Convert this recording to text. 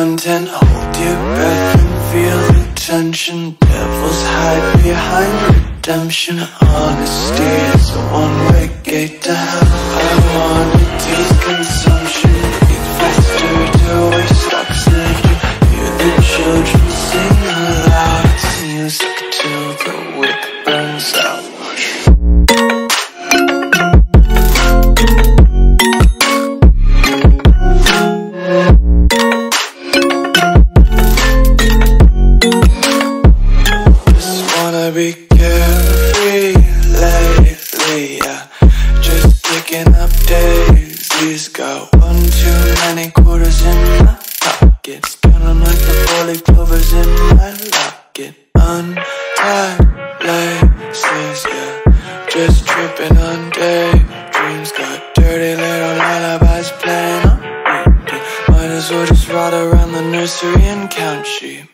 your content, hold your breath and feel the tension. Devils hide behind redemption. Honesty is a one-way gate to hell. I wanna taste consumption, eat faster to waste oxygen. Hear the children sing aloud. It's music till the wick the clovers in my locket. Untied laces, yeah. Just tripping on daydreams. Got dirty little lullabies playing on repeat. Might as well just ride around the nursery and count sheep.